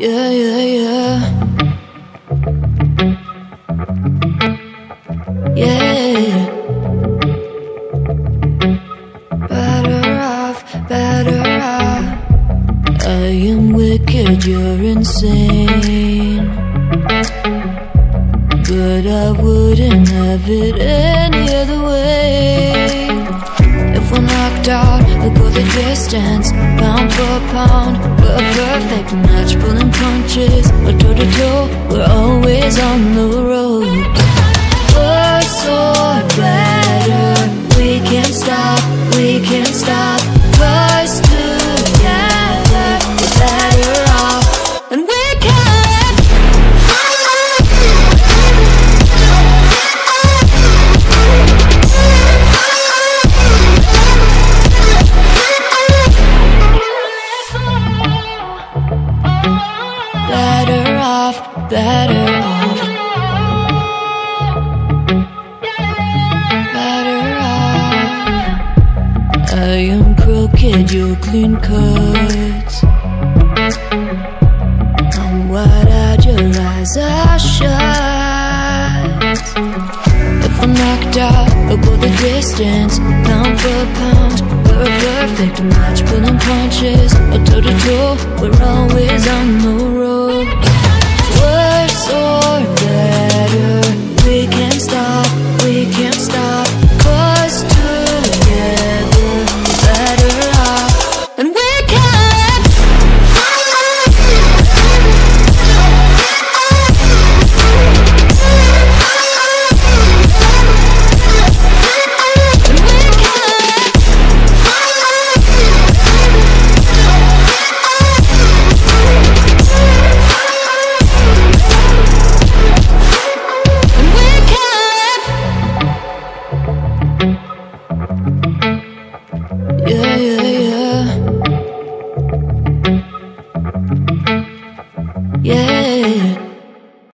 Yeah, yeah, yeah. Yeah. Better off, better off. I am wicked, you're insane. But I wouldn't have it any other way. If we're knocked out, we'll go the distance, pound for pound. We're a perfect match, pulling punches, or toe to toe. We're always on the road. Off, better off. Better off. I am crooked, you're clean cut. I'm wide-eyed, your eyes are shut. If I'm knocked out, we'll go the distance, pound for pound. We're a perfect match, pulling punches, or toe to toe. We're always on the road.